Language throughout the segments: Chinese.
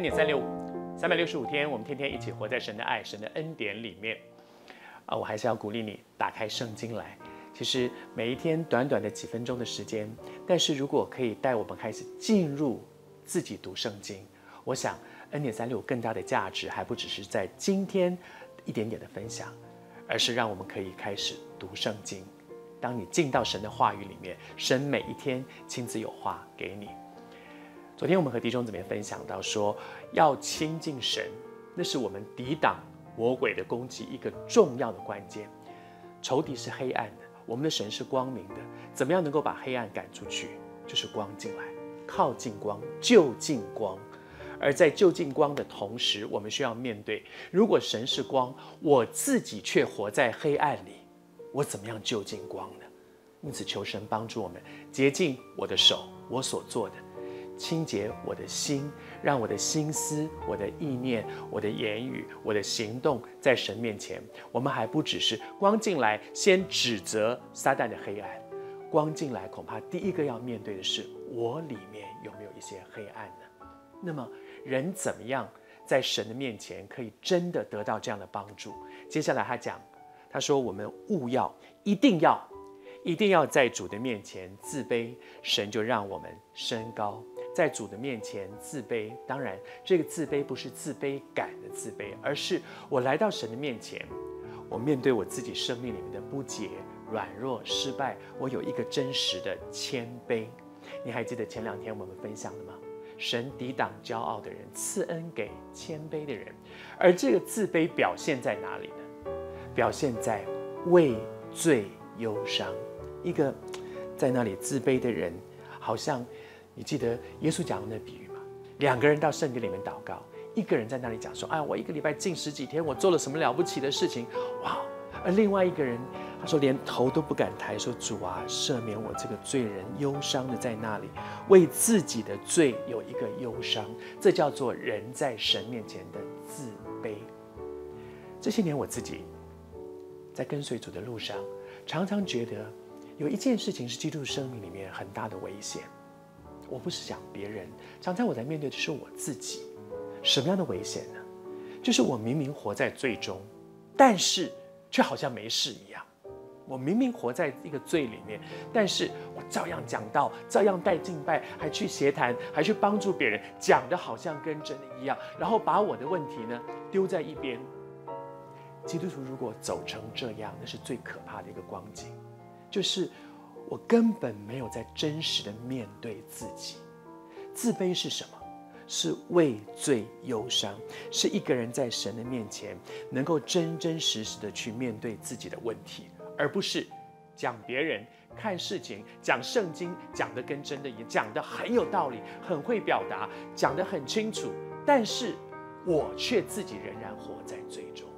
恩典三六五，三百六十五天，我们天天一起活在神的爱、神的恩典里面。啊，我还是要鼓励你打开圣经来。其实每一天短短的几分钟的时间，但是如果可以带我们开始进入自己读圣经，我想恩典三六五更大的价值，还不只是在今天一点点的分享，而是让我们可以开始读圣经。当你进到神的话语里面，神每一天亲自有话给你。昨天我们和弟兄姊妹分享到说，要亲近神，那是我们抵挡魔鬼的攻击一个重要的关键。仇敌是黑暗的，我们的神是光明的。怎么样能够把黑暗赶出去？就是光进来，靠近光，就近光。而在就近光的同时，我们需要面对：如果神是光，我自己却活在黑暗里，我怎么样就近光呢？因此，求神帮助我们洁净我的手，我所做的。清洁我的心，让我的心思、我的意念、我的言语、我的行动，在神面前，我们还不只是光进来先指责撒旦的黑暗，光进来恐怕第一个要面对的是我里面有没有一些黑暗呢？那么人怎么样在神的面前可以真的得到这样的帮助？接下来他讲，他说我们务要一定要一定要在主的面前自卑，神就让我们升高。在主的面前自卑，当然这个自卑不是自卑感的自卑，而是我来到神的面前，我面对我自己生命里面的不洁、软弱、失败，我有一个真实的谦卑。你还记得前两天我们分享的吗？神抵挡骄傲的人，赐恩给谦卑的人。而这个自卑表现在哪里呢？表现在畏罪忧伤。一个在那里自卑的人，好像。你记得耶稣讲的那比喻吗？两个人到圣殿里面祷告，一个人在那里讲说：“哎，我一个礼拜进十几天，我做了什么了不起的事情？”哇！而另外一个人他说连头都不敢抬，说：“主啊，赦免我这个罪人。”忧伤的在那里，为自己的罪有一个忧伤，这叫做人在神面前的自卑。这些年我自己在跟随主的路上，常常觉得有一件事情是基督生命里面很大的危险。我不是讲别人，常常我在面对的是我自己。什么样的危险呢？就是我明明活在罪中，但是却好像没事一样。我明明活在一个罪里面，但是我照样讲道，照样带敬拜，还去协谈，还去帮助别人，讲的好像跟真的一样。然后把我的问题呢丢在一边。基督徒如果走成这样，那是最可怕的一个光景，就是。我根本没有在真实的面对自己，自卑是什么？是畏罪忧伤，是一个人在神的面前能够真真实实的去面对自己的问题，而不是讲别人、看事情、讲圣经讲的跟真的一样，讲的很有道理，很会表达，讲的很清楚，但是我却自己仍然活在罪中。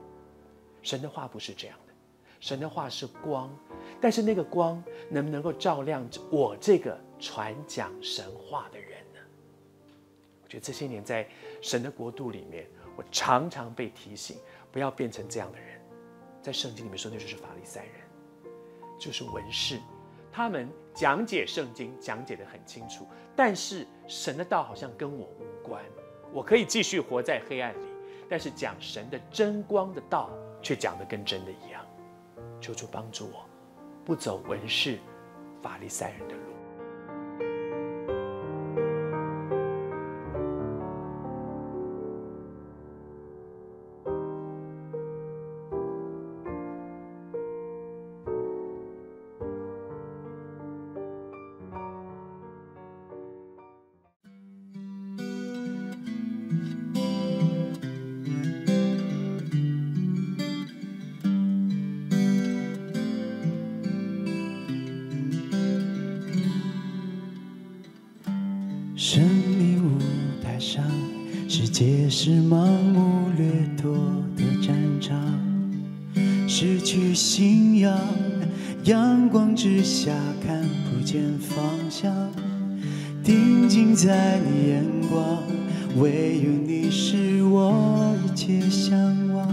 神的话不是这样的，神的话是光。但是那个光能不能够照亮我这个传讲神话的人呢？我觉得这些年在神的国度里面，我常常被提醒不要变成这样的人。在圣经里面说，那就是法利赛人，就是文士，他们讲解圣经讲解的很清楚，但是神的道好像跟我无关。我可以继续活在黑暗里，但是讲神的真光的道却讲的跟真的一样。求主帮助我。不走文士、法利赛人的路。生命舞台上，世界是盲目掠夺的战场，失去信仰，阳光之下看不见方向。定睛在你眼光，唯有你是我一切向往。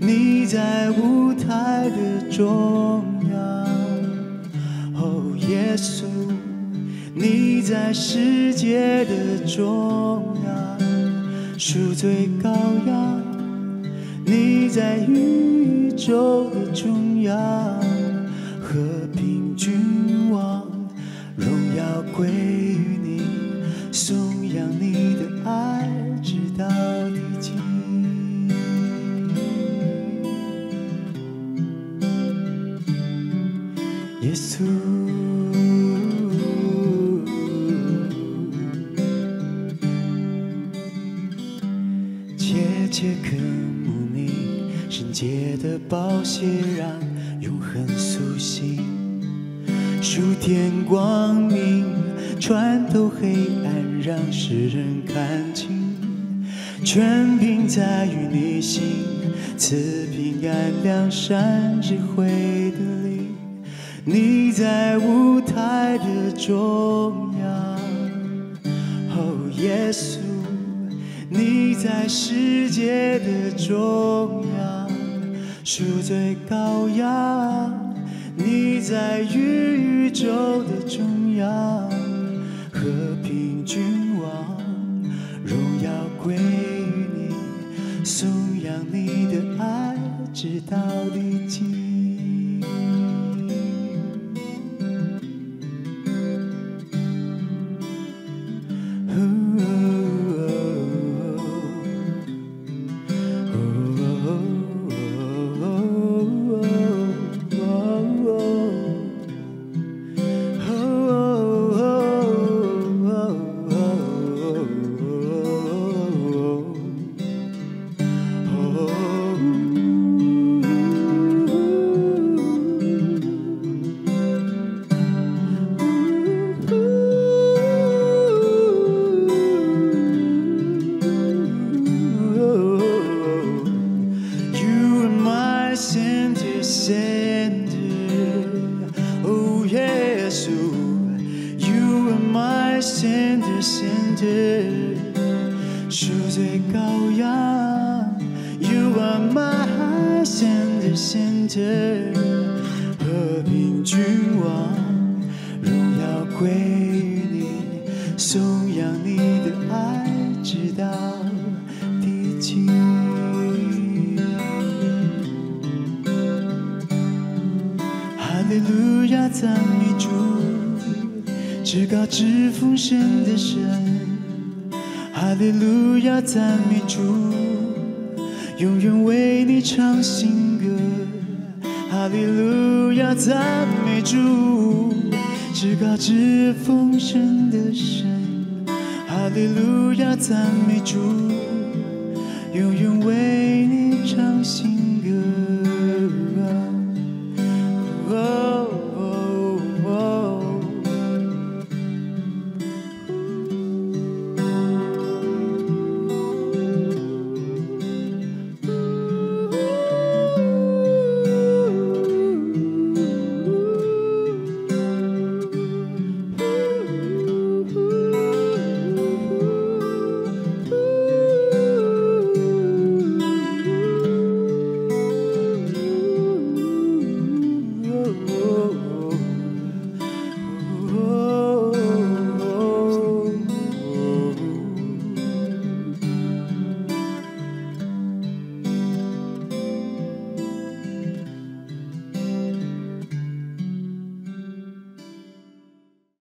你在舞台的中央，哦，耶稣，你在世界的中央。赎罪羔羊，你在宇宙的中央，和平君王，荣耀归于你，颂扬你的爱直到地极。耶稣。的宝血，让永恒苏醒，数天光明穿透黑暗，让世人看清。全凭在于你心，赐平安良善智慧的灵。你在舞台的中央，哦，耶稣。你在世界的中央，赎罪羔羊；你在宇宙的中央，my center, center. 赎罪羔羊，You are my center, center. 和平君王，哈利路亚，赞美主，永远为你唱新歌。哈利路亚，赞美主，至高至丰盛的神。哈利路亚，赞美主，